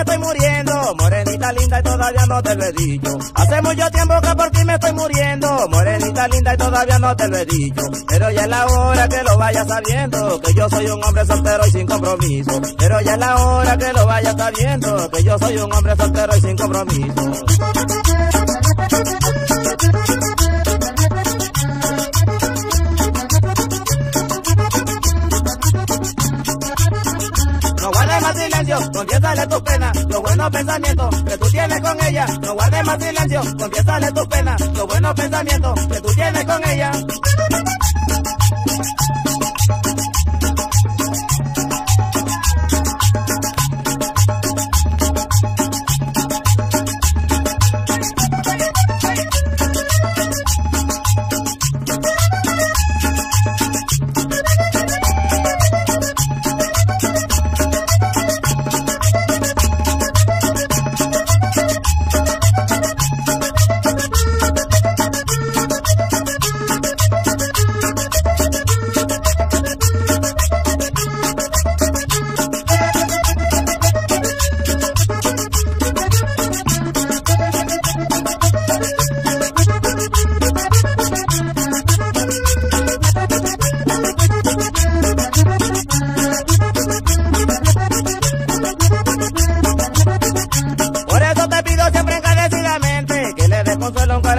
estoy muriendo, morenita linda y todavía no te lo he dicho. Hace mucho tiempo que por ti me estoy muriendo, morenita linda y todavía no te lo he dicho. Pero ya es la hora que lo vayas sabiendo, que yo soy un hombre soltero y sin compromiso. Pero ya es la hora que lo vayas sabiendo, que yo soy un hombre soltero y sin compromiso. Más silencio, confiésale tu pena, los buenos pensamientos que tú tienes con ella. No guardes más silencio, confiésale tu pena, los buenos pensamientos que tú tienes con ella.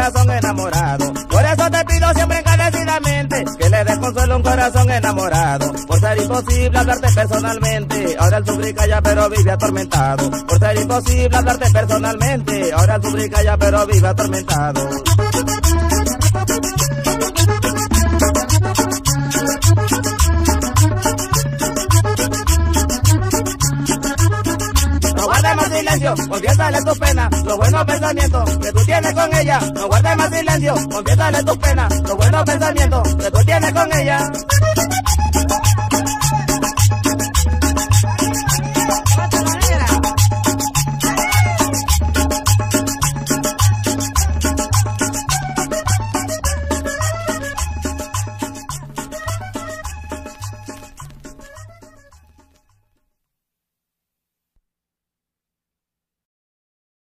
Corazón enamorado. Por eso te pido siempre encarecidamente que le des consuelo a un corazón enamorado. Por ser imposible hablarte personalmente, ahora el sufrir calla pero vive atormentado. Por ser imposible hablarte personalmente, ahora el sufrir calla pero vive atormentado. Guardes más silencio, confiésale tus penas, los buenos pensamientos que tú tienes con ella. No guardes más silencio, confiésale tus penas, los buenos pensamientos que tú tienes con ella.